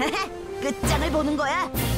끝장을 보는 거야.